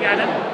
يعني